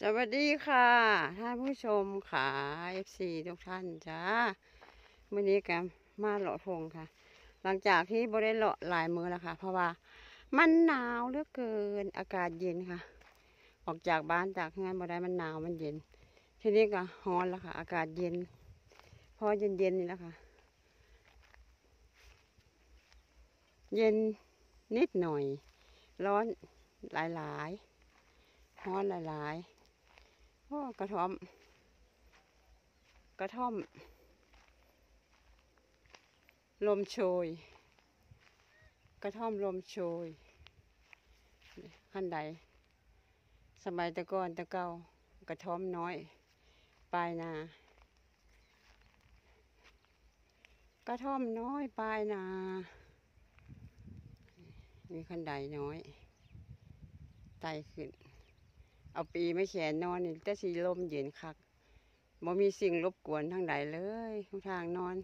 สวัสดีค่ะท่านผู้ชมค่ะ FC ทุกท่านจ้าวันนี้กันมาเลาะทงค่ะ หลังจากที่บริเลาะหลายมือแล้วค่ะ เพราะว่ามันหนาวเหลือเกินอากาศเย็นค่ะ ออกจากบ้านจากงานบ่ได้มันหนาวมันเย็น ทีนี้ก็ร้อนแล้วค่ะ อากาศเย็น พอเย็นเย็นๆนี่แหละค่ะ เย็นนิดหน่อย ร้อนหลายๆร้อนหลายๆ กระท่อม กระท่อม ลมโชย กระท่อมลมโชยขั้นใด สมัยตะกอนตะเกากระท่อมน้อย ปลายนา กระท่อมน้อยปลายนามีขั้นใดน้อย ไตขึ้น เอาปีไม่แขนนอนนี่แต่สีลมเย็นคักบ่มีสิ่งรบกวนทางใดเลยทุกทางนอน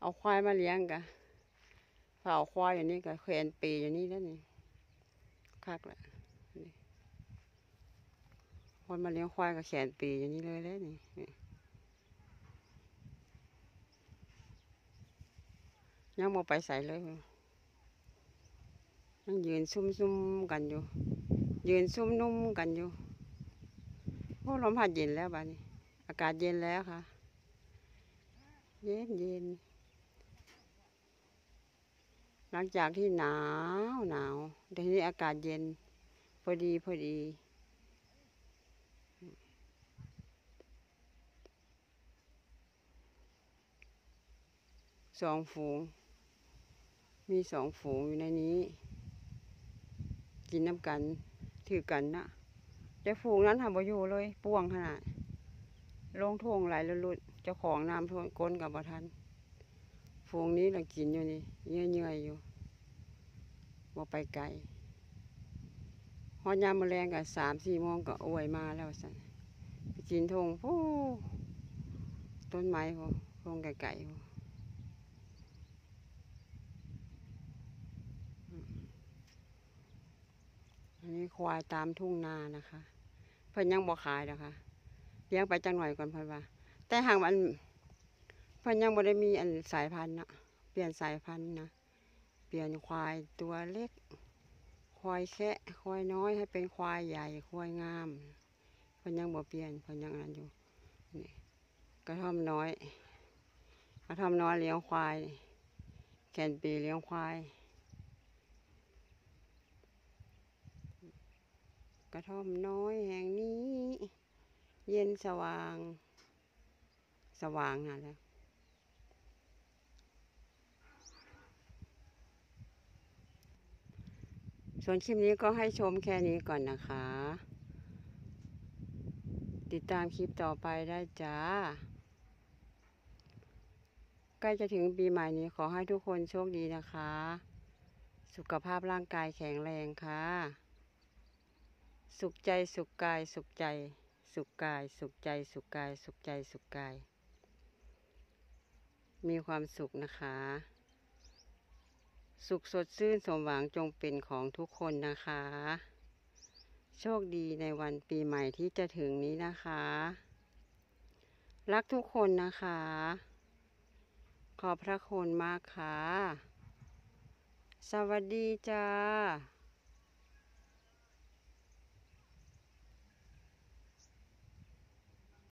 เอาควายมาเลี้ยงกะเผาควายอยู่นี่กะแขวนปีอยู่นี่แล้วนี่คักแหละคนมาเลี้ยงควายกับแขนปีอยู่นี่เลยแล้วนี่ยังบ่ไปใส่เลย ยังยืนซุ่มๆกันอยู่ ยืนซุ่มนุ่มกันอยู่โอ้ลมพัดเย็นแล้วบ้านี้ อากาศเย็นแล้วค่ะ เย็นเย็น หลังจากที่หนาวหนาวแต่ทีนี้อากาศเย็น พอดีพอดีสองฝูง มีสองฝูงอยู่ในนี้ กินน้ำกัน ถือกันนะแต่ฝูงนั้นทำประโยชน์เลยป่วงขนาดลงทงไหลายลุดเจ้าของน้ำท่วมก้นกับบ่ทัน ฝูงนี้เรากินอยู่นี่เยื่อยๆอยู่บ่ไปไกลฮอยามมะแรงกับสามสี่โมงก็อวยมาแล้วสันกินทงผู้ต้นไม้พอทงไก่ๆีควายตามทุ่งนานะคะ เพิ่นยังบ่ขายนะคะเลี้ยงไปจังหน่อยก่อนเพิ่นว่า แต่หากมันเพิ่นยังบ่ได้มีอันสายพันธุ์นะเปลี่ยนสายพันธุ์นะเปลี่ยนควายตัวเล็ก ควายแคะควายน้อยให้เป็นควายใหญ่ควายงามเพิ่นยังบ่เปลี่ยนเพิ่นยังอันอยู่นี่กระท่อมน้อยกระท่อมน้อยเลี้ยงควายแกนปีเลี้ยงควาย กระท่อมน้อยแห่งนี้ เย็นสว่าง สว่างนะแล้วส่วนคลิปนี้ก็ให้ชมแค่นี้ก่อนนะคะ ติดตามคลิปต่อไปได้จ้า ใกล้จะถึงปีใหม่นี้ขอให้ทุกคนโชคดีนะคะ สุขภาพร่างกายแข็งแรงค่ะ สุขใจสุขกายสุขใจ สุขกาย สุขใจสุขกาย สุขใจสุขกาย มีความสุขนะคะ สุขสดชื่นสมหวังจงเป็นของทุกคนนะคะ โชคดีในวันปีใหม่ที่จะถึงนี้นะคะ รักทุกคนนะคะ ขอบพระคุณมากค่ะ สวัสดีจ้า